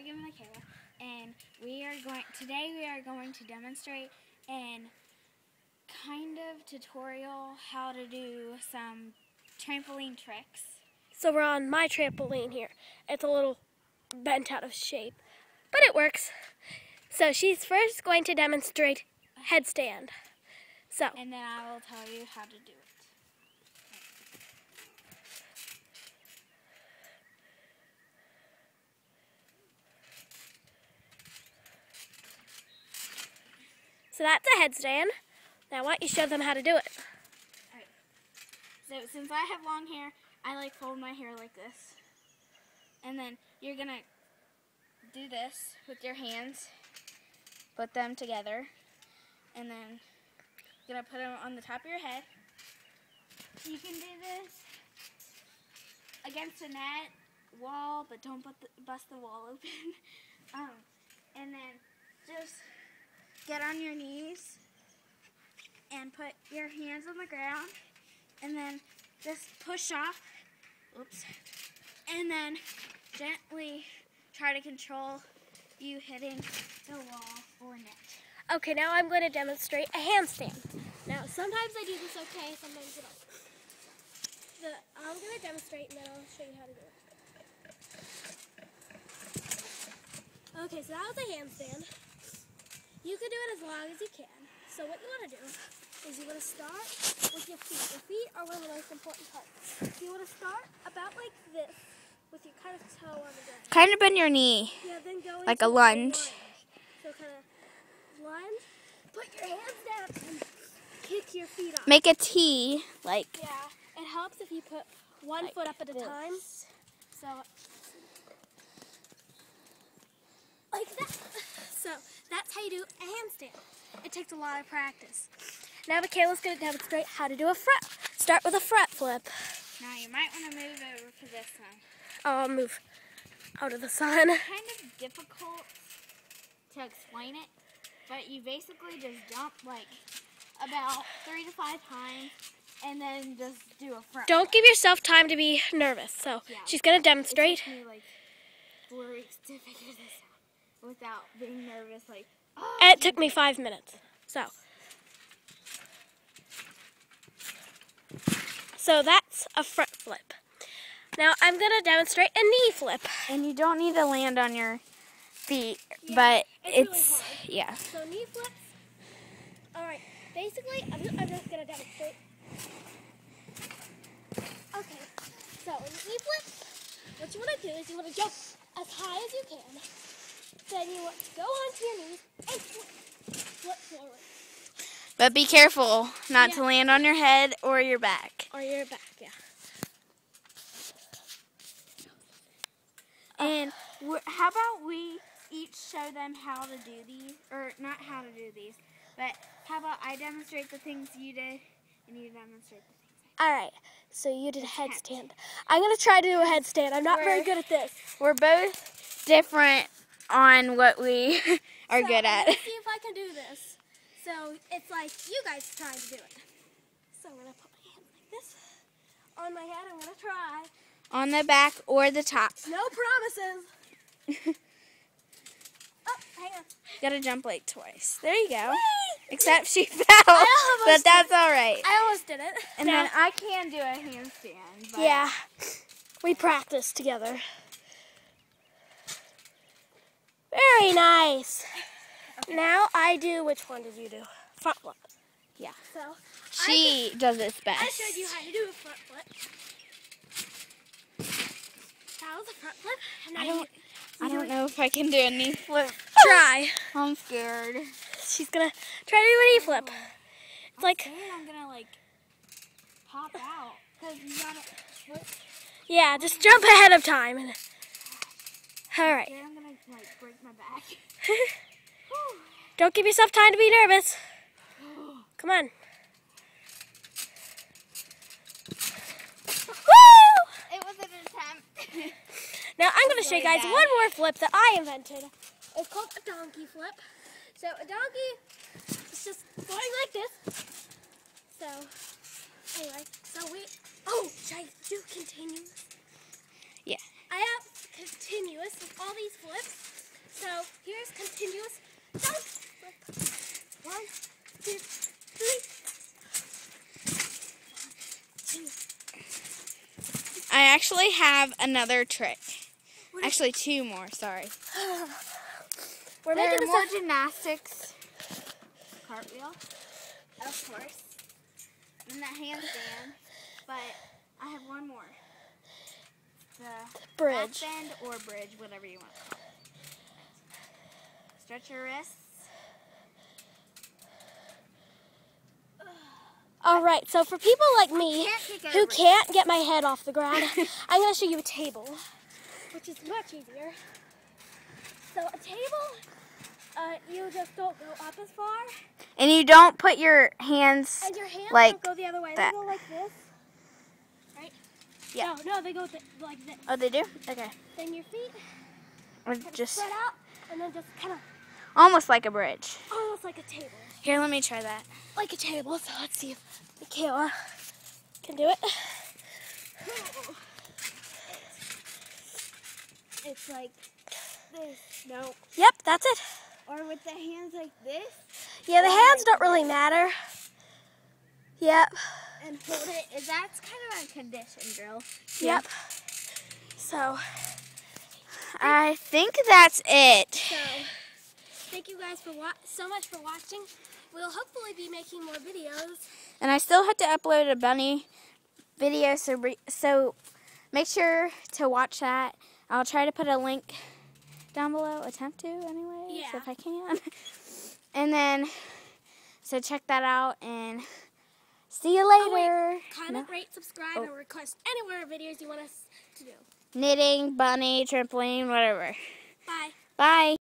Morgan Mikaela, and we are going today. We are going to demonstrate and kind of tutorial how to do some trampoline tricks. So we're on my trampoline here. It's a little bent out of shape, but it works. So she's first going to demonstrate headstand. So And then I will tell you how to do it. So that's a headstand. Now why don't you show them how to do it? So since I have long hair, I like fold my hair like this. And then you're gonna do this with your hands. Put them together. And then you're gonna put them on the top of your head. You can do this against a net, wall, but don't put the, bust the wall open. um, and then just get on your knees and put your hands on the ground and then just push off. Oops. And then gently try to control you hitting the wall or net. Okay, now I'm going to demonstrate a handstand. Now, sometimes I do this okay, sometimes I don't. The, I'm going to demonstrate and then I'll show you how to do it. Okay, so that was a handstand. You can do it as long as you can. So what you want to do is you want to start with your feet. Your feet are one of the most important parts. You want to start about like this with your kind of toe on the ground. Kind of bend your knee. Yeah, then go Like a lunge. So kind of lunge, put your hands down and kick your feet up. Make a T, like yeah, it helps if you put one Like foot up at a this. time. So like that. So that's how you do a handstand. It takes a lot of practice. Now Mikaela's going to demonstrate how to do a front. Start with a front flip. now you might want to move over to this one. Oh, I'll move out of the sun. It's Kind of difficult to explain it, but you basically just jump like about three to five times and then just do a front. Don't give yourself time to be nervous. So Yeah. she's going to It demonstrate. me like four weeks to figure this out without being nervous. Like, oh, it took me five minutes. So. So that's a front flip. Now I'm going to demonstrate a knee flip. and you don't need to land on your feet, Yeah, but it's it's, hard. yeah. So knee flips. All right. Basically, I'm just, I'm just going to demonstrate. Okay. So knee flip, what you want to do is you want to jump as high as you can. Then you want to go onto your knees and flip, forward. But be careful not to land on your head or your back. Or your back, yeah. Uh. And wh- how about we each show them how to do these, or not how to do these, but how about I demonstrate the things you did, and you demonstrate the things. All right. So you did a headstand. I'm gonna try to do a headstand. I'm not very We're- good at this. We're both different on what we are So, good at. see if I can do this. So it's like you guys trying to do it. So I'm gonna put my hand like this on my head. I'm gonna try. On the back or the top. No promises. Oh, hang on. Gotta jump like twice. There you go. Whee! Except she fell, but that's all right. I almost did it. And Now- then I can do a handstand. Yeah, we practiced together. Very nice. Now I do. Which one did you do? Front flip. Yeah. So She does this best. I showed you how to do a front flip. That was a front flip. And I now don't. I don't know if I can do a knee flip. try. I'm scared. She's gonna try to do a knee flip. It's like, scared I'm gonna like pop out because you gotta. yeah, just jump ahead of time. And, all right. Scared I'm gonna like break my back. Don't give yourself time to be nervous. Come on. Woo! It was an attempt. Now I'm going to show you guys one more flip that I invented. It's called a donkey flip. So a donkey is just going like this. So anyway, so we oh should I do continuous? Yeah. I have continuous with all these flips. Actually have another trick. What is- Actually, two more. Sorry. We're there making are this more a- gymnastics. Cartwheel, of course. And that handstand. But I have one more. The bridge. back bend or bridge, whatever you want. to call it. Stretch your wrists. All right, so for people like me can't who can't get my head off the ground, I'm going to show you a table, which is much easier. So a table, uh, you just don't go up as far, And you don't put your hands. and your hands Like don't go the other way. that. They go like this, right? Yeah. No, no, they go th- like this. Oh, they do? Okay. Then your feet Or just spread out, and then just kind of almost like a bridge. almost like a table. Here, let me try that. Like a table, so let's see if Mikaela can do it. It's like this. No. Yep, that's it. Or with the hands like this Yeah, the hands don't really matter. Yep, and hold it. That's kind of a condition drill. yep. So, I think that's it. so thank you guys for wa- so much for watching. We'll hopefully be making more videos. And I still have to upload a bunny video, so re- so make sure to watch that. I'll try to put a link down below. Attempt to anyway, Yeah. if I can. and then, so check that out and see you Oh, later. Comment, No. rate, subscribe, Oh. and request any more videos you want us to do. Knitting, bunny, trampoline, whatever. Bye. Bye.